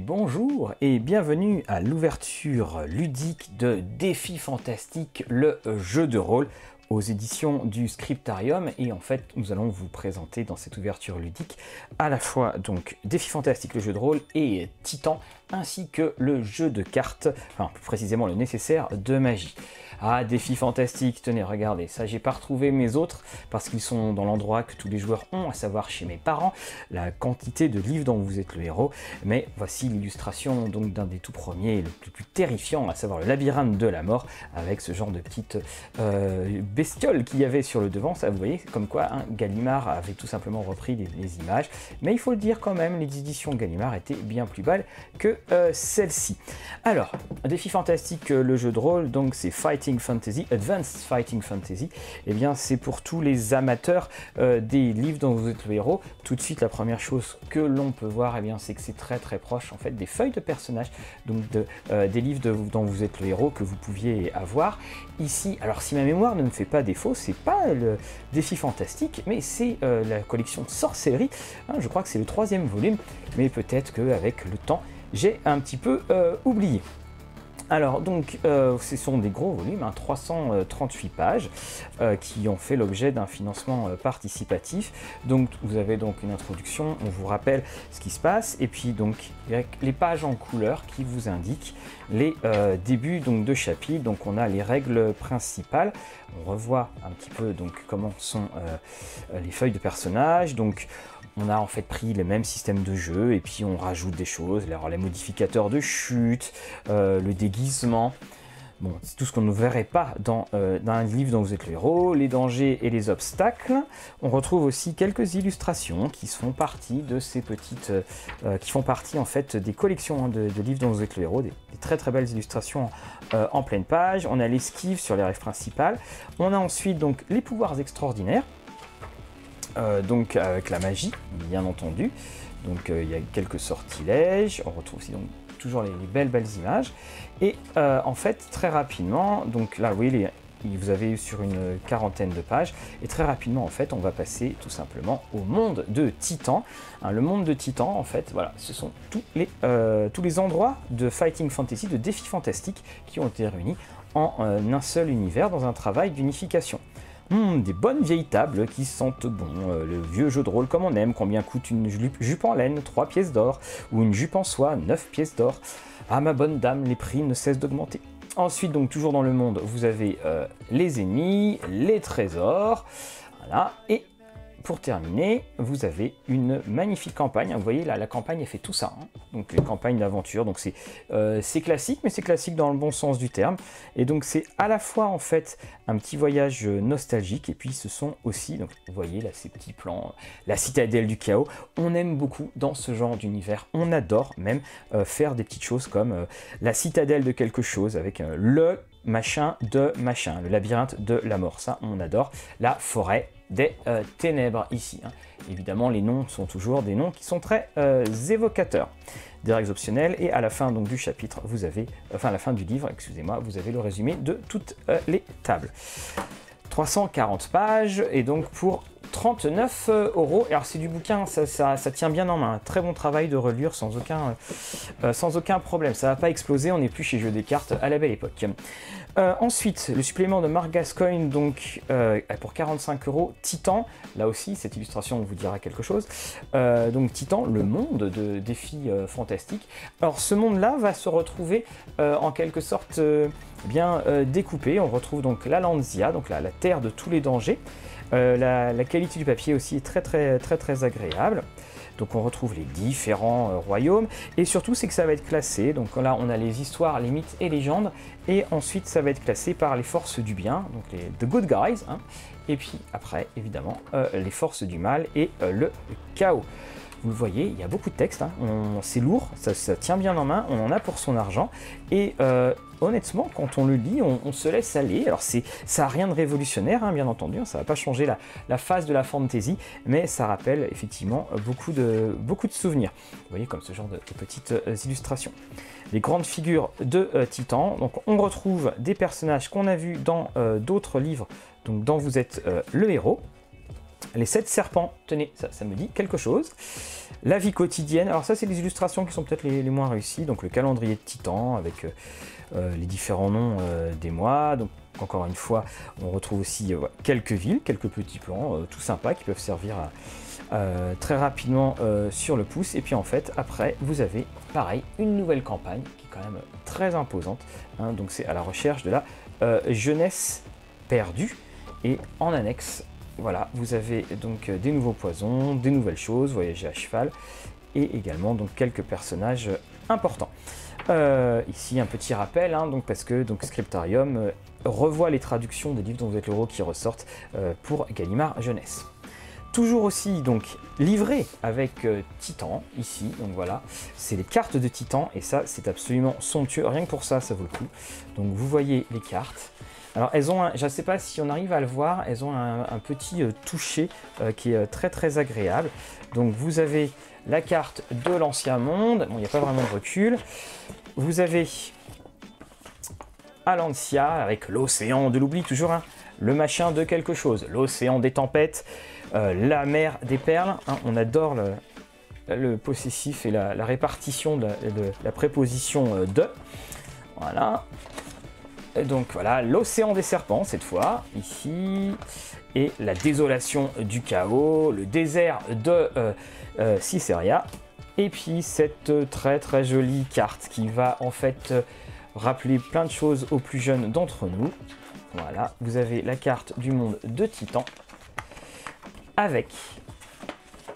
Bonjour et bienvenue à l'ouverture ludique de Défi Fantastique, le jeu de rôle aux éditions du Scriptarium et en fait nous allons vous présenter dans cette ouverture ludique à la fois donc Défi Fantastique le jeu de rôle et Titan ainsi que le jeu de cartes, enfin plus précisément le nécessaire de magie. Ah, défi fantastique, tenez, regardez, ça j'ai pas retrouvé mes autres parce qu'ils sont dans l'endroit que tous les joueurs ont, à savoir chez mes parents, la quantité de livres dont vous êtes le héros. Mais voici l'illustration donc d'un des tout premiers, le plus, terrifiant, à savoir le labyrinthe de la mort, avec ce genre de petite euh, bestiole qu'il y avait sur le devant. Ça, vous voyez, comme quoi hein, Gallimard avait tout simplement repris les, images. Mais il faut le dire quand même, les éditions Gallimard étaient bien plus belles que euh, celle-ci. Alors, défi fantastique, euh, le jeu de rôle, donc c'est Fantasy, Advanced Fighting Fantasy, eh bien c'est pour tous les amateurs euh, des livres dont vous êtes le héros. Tout de suite, la première chose que l'on peut voir, et eh bien c'est que c'est très très proche en fait des feuilles de personnages, donc euh, des livres dont vous êtes le héros que vous pouviez avoir. Ici, alors si ma mémoire ne me fait pas défaut, c'est pas le défi fantastique, mais c'est euh, la collection sorcellerie. Hein, je crois que c'est le troisième volume, mais peut-être qu'avec le temps, j'ai un petit peu oublié. Alors, donc, euh, ce sont des gros volumes, 338 hein, pages, euh, qui ont fait l'objet d'un financement euh, participatif. Donc, vous avez donc une introduction, on vous rappelle ce qui se passe, et puis donc les pages en couleur qui vous indiquent les débuts donc de chapitre. Donc, on a les règles principales. On revoit un petit peu donc comment sont les feuilles de personnages. Donc, on a en fait pris les mêmes systèmes de jeu et puis on rajoute des choses, alors les modificateurs de chute, euh, le déguisement. Bon, c'est tout ce qu'on ne verrait pas euh, dans, un livre dont vous êtes le héros, les dangers et les obstacles. On retrouve aussi quelques illustrations qui font partie de ces petites, euh, qui font partie en fait des collections hein, de, livres dont vous êtes le héros, des, très très belles illustrations en pleine page. On a l'esquive sur les rêves principales. On a ensuite donc les pouvoirs extraordinaires. Euh, donc avec la magie, bien entendu. Donc euh, il y a quelques sortilèges, on retrouve aussi donc toujours les, belles belles images. Et euh, en fait, très rapidement, donc là, oui, vous avez sur une quarantaine de pages, et très rapidement, en fait, on va passer tout simplement au monde de Titan. Hein, le monde de Titan, en fait, voilà, ce sont tous les, tous les endroits de Fighting Fantasy, de défis fantastiques qui ont été réunis en un seul univers dans un travail d'unification. Hmm, des bonnes vieilles tables qui sentent bon, euh, le vieux jeu de rôle comme on aime, combien coûte une jupe en laine, 3 pièces d'or, ou une jupe en soie, 9 pièces d'or. Ah ma bonne dame, les prix ne cessent d'augmenter. Ensuite, donc toujours dans le monde, vous avez euh, les ennemis, les trésors, voilà, et pour terminer, vous avez une magnifique campagne. Vous voyez, là, la campagne, elle fait tout ça. Hein. Donc, une campagne d'aventure. Donc, euh, c'est classique, mais c'est classique dans le bon sens du terme. Et donc, c'est à la fois, en fait, un petit voyage nostalgique. Et puis, ce sont aussi, donc, vous voyez, là, ces petits plans, la citadelle du chaos. On aime beaucoup dans ce genre d'univers. On adore même euh, faire des petites choses comme euh, la citadelle de quelque chose avec le machin de machin, le labyrinthe de la mort. Ça, on adore. La forêt des euh, ténèbres ici. Hein. Évidemment, les noms sont toujours des noms qui sont très euh, évocateurs. Des règles optionnelles et à la fin donc du chapitre, vous avez, enfin à la fin du livre, excusez-moi, vous avez le résumé de toutes euh, les tables. 340 pages et donc pour 39 euros. Alors c'est du bouquin, ça, tient bien en main. Très bon travail de relure sans aucun, sans aucun problème. Ça va pas exploser, on n'est plus chez Jeux des cartes à la belle époque. Euh, ensuite, le supplément de Mark Gascoigne, donc euh, pour 45 euros, Titan. Là aussi, cette illustration vous dira quelque chose. Euh, donc Titan, le monde de défis fantastiques. Alors ce monde-là va se retrouver en quelque sorte bien découpé. On retrouve donc la Lanzia, donc la terre de tous les dangers. La, la, qualité du papier aussi est très très très très agréable. Donc on retrouve les différents euh, royaumes. Et surtout, c'est que ça va être classé. Donc là, on a les histoires, les mythes et légendes. Et ensuite, ça va être classé par les forces du bien, donc les The Good Guys. Hein. Et puis après, évidemment, euh, les forces du mal et euh, le chaos. Vous le voyez, il y a beaucoup de texte, hein. c'est lourd, ça, tient bien en main, on en a pour son argent. Et honnêtement, quand on le lit, on, se laisse aller. Alors ça n'a rien de révolutionnaire, hein, bien entendu, ça ne va pas changer la, phase de la fantasy, mais ça rappelle effectivement beaucoup de, beaucoup de souvenirs. Vous voyez, comme ce genre de, petites euh, illustrations. Les grandes figures de euh, Titan. Donc on retrouve des personnages qu'on a vus dans euh, d'autres livres, donc dont vous êtes le héros. Les sept serpents, tenez, ça, me dit quelque chose. La vie quotidienne, alors ça c'est des illustrations qui sont peut-être les, moins réussies, donc le calendrier de Titan avec euh, euh, les différents noms euh, des mois, donc encore une fois on retrouve aussi quelques villes, quelques petits plans tout sympas qui peuvent servir très rapidement sur le pouce, et puis en fait après vous avez pareil une nouvelle campagne qui est quand même très imposante, hein. donc c'est à la recherche de la jeunesse perdue, et en annexe voilà, vous avez donc euh, des nouveaux poisons, des nouvelles choses, voyager à cheval, et également donc quelques personnages importants. Euh, ici un petit rappel, hein, donc parce que donc Scriptarium euh, revoit les traductions des livres dont vous êtes l'euro qui ressortent pour Gallimard Jeunesse. Toujours aussi donc livré avec Titan ici, donc voilà, c'est les cartes de Titan et ça c'est absolument somptueux, rien que pour ça ça vaut le coup. Donc vous voyez les cartes, alors elles ont, je ne sais pas si on arrive à le voir, elles ont un, petit euh, toucher euh, qui est euh, très très agréable. Donc vous avez la carte de l'ancien monde, bon il n'y a pas vraiment de recul. Vous avez Alancia avec l'océan de l'oubli toujours, hein. le machin de quelque chose, l'océan des tempêtes, la mer des perles, hein. on adore le, possessif et la, répartition de la préposition de. Voilà, donc voilà, l'océan des serpents cette fois, ici, et la désolation du chaos, le désert de euh, euh et puis cette très très jolie carte qui va en fait rappeler plein de choses aux plus jeunes d'entre nous. Voilà, vous avez la carte du monde de Titan avec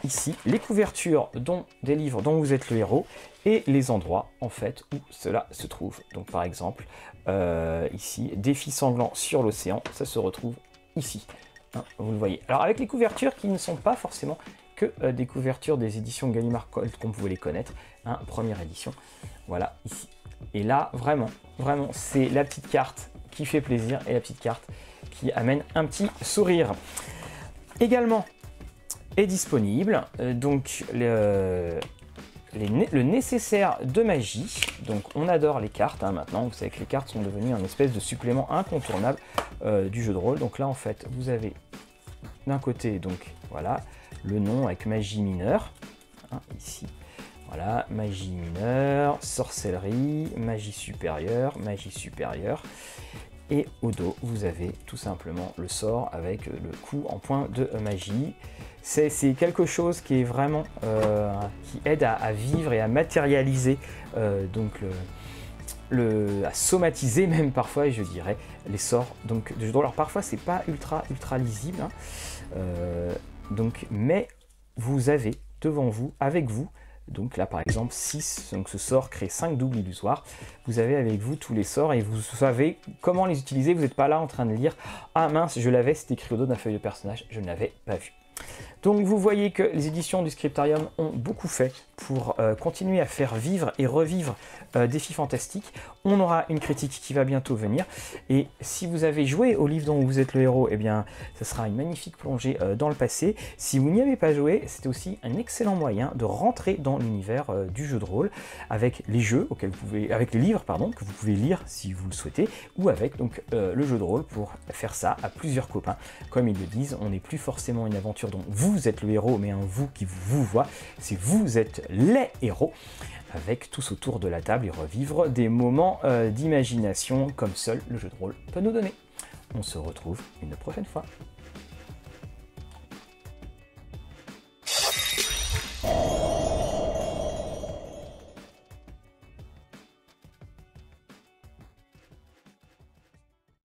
ici les couvertures dont, des livres dont vous êtes le héros et les endroits en fait où cela se trouve. Donc par exemple euh, ici, défi sanglant sur l'océan, ça se retrouve ici. Hein, vous le voyez. Alors avec les couvertures qui ne sont pas forcément que euh, des couvertures des éditions Gallimard Colt comme vous les connaître, hein, première édition, voilà ici. Et là vraiment, vraiment c'est la petite carte qui fait plaisir et la petite carte qui amène un petit sourire. Également est disponible euh, donc le, le nécessaire de magie. Donc on adore les cartes hein, maintenant, vous savez que les cartes sont devenues un espèce de supplément incontournable euh, du jeu de rôle. Donc là en fait vous avez d'un côté donc voilà le nom avec magie mineure, hein, ici. Voilà, magie mineure, sorcellerie, magie supérieure, magie supérieure. Et au dos, vous avez tout simplement le sort avec le coup en point de magie. C'est quelque chose qui est vraiment euh, qui aide à, vivre et à matérialiser, euh, donc à somatiser même parfois, je dirais, les sorts donc de Alors parfois c'est pas ultra ultra lisible, hein. euh, donc mais vous avez devant vous, avec vous, donc là par exemple 6, donc ce sort crée 5 doubles illusoires. Vous avez avec vous tous les sorts et vous savez comment les utiliser. Vous n'êtes pas là en train de lire Ah mince, je l'avais, c'était écrit au dos d'un feuille de personnage, je ne l'avais pas vu. Donc vous voyez que les éditions du Scriptarium ont beaucoup fait pour euh, continuer à faire vivre et revivre euh, Défis Fantastiques. On aura une critique qui va bientôt venir. Et si vous avez joué au livre dont vous êtes le héros, eh bien, ce sera une magnifique plongée euh, dans le passé. Si vous n'y avez pas joué, c'est aussi un excellent moyen de rentrer dans l'univers du jeu de rôle avec les jeux avec les livres pardon, que vous pouvez lire si vous le souhaitez, ou avec le jeu de rôle pour faire ça à plusieurs copains. Comme ils le disent, on n'est plus forcément une aventure dont vous êtes le héros, mais un vous qui vous voit. C'est vous êtes les héros avec tous autour de la table et revivre des moments euh, d'imagination comme seul le jeu de rôle peut nous donner. On se retrouve une prochaine fois.